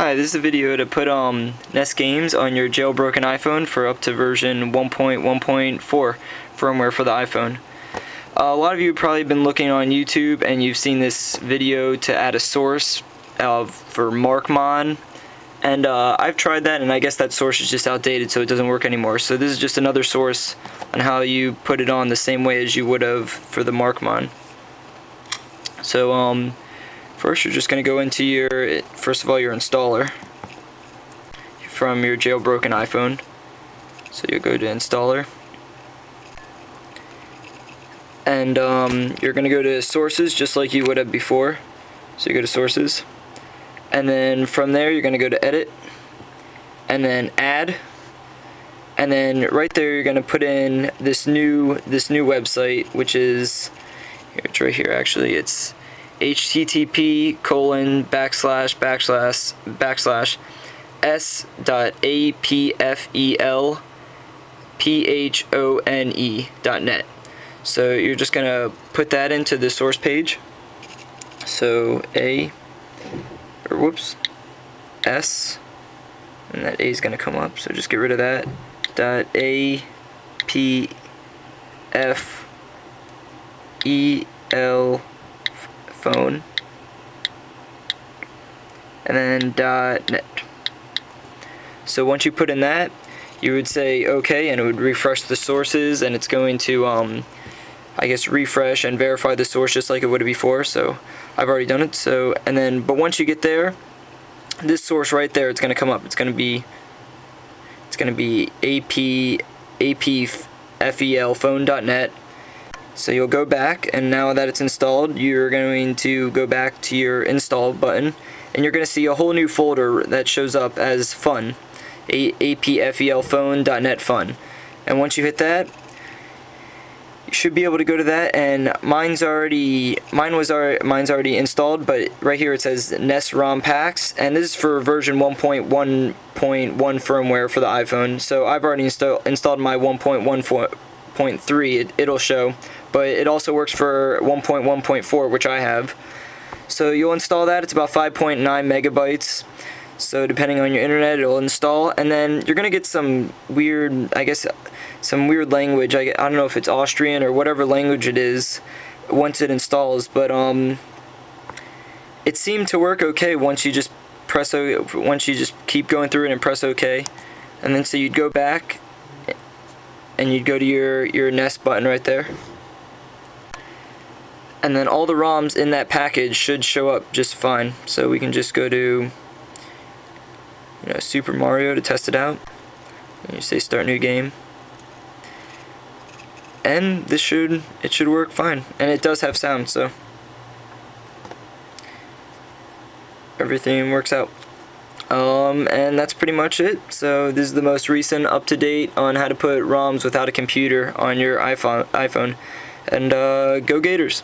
Hi, this is a video to put um, NES Games on your jailbroken iPhone for up to version 1.1.4 firmware for the iPhone. Uh, a lot of you have probably been looking on YouTube and you've seen this video to add a source uh, for MarkMon and uh, I've tried that and I guess that source is just outdated so it doesn't work anymore. So this is just another source on how you put it on the same way as you would have for the MarkMon. So um, First, you're just going to go into your, first of all, your installer from your jailbroken iPhone. So you'll go to installer. And um, you're going to go to sources just like you would have before. So you go to sources. And then from there, you're going to go to edit. And then add. And then right there, you're going to put in this new, this new website, which is, here, it's right here actually, it's http colon backslash backslash backslash s dot a p f e l p h o n e dot net. So you're just gonna put that into the source page. So a or whoops s and that a is gonna come up. So just get rid of that. Dot a p f e l phone. And then .net. So once you put in that, you would say okay and it would refresh the sources and it's going to um, I guess refresh and verify the source just like it would have before. So I've already done it. So and then but once you get there this source right there it's gonna come up. It's gonna be it's gonna be AP APFEL phone.net so you'll go back and now that it's installed, you're going to go back to your install button and you're going to see a whole new folder that shows up as fun. APFEL phone.net fun. And once you hit that, you should be able to go to that and mine's already mine was already mine's already installed but right here it says NES ROM packs and this is for version 1.1.1 firmware for the iPhone so I've already install, installed my 1.1.3 it, it'll show but it also works for 1.1.4 which I have. So you'll install that. It's about 5.9 megabytes. So depending on your internet it'll install. And then you're gonna get some weird I guess some weird language. I, I don't know if it's Austrian or whatever language it is once it installs but um it seemed to work okay once you just press o once you just keep going through it and press OK. And then so you'd go back and you'd go to your your NES button right there and then all the ROMs in that package should show up just fine. So we can just go to you know Super Mario to test it out. And you say start new game. And this should it should work fine. And it does have sound so everything works out. Um, and that's pretty much it. So this is the most recent up-to-date on how to put ROMs without a computer on your iPhone iPhone. And uh, go Gators